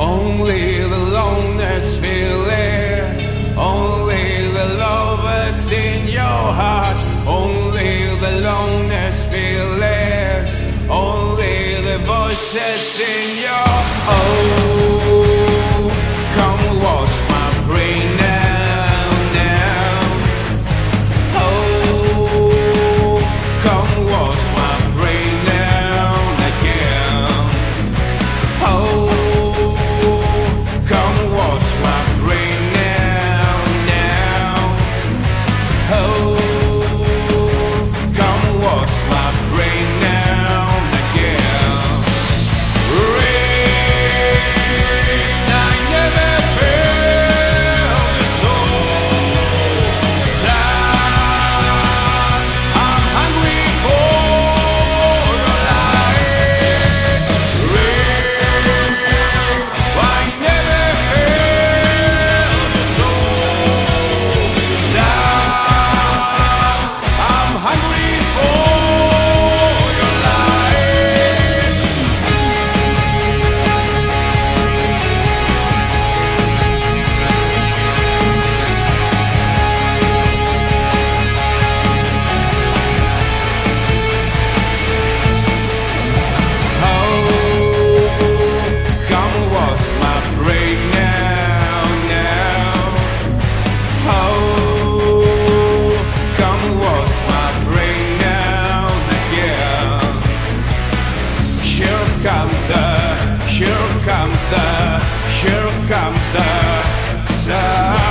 Only the loners feel it. Only the lovers in your heart. Only the loners feel it. Only the voices in Here comes the, here comes the sun.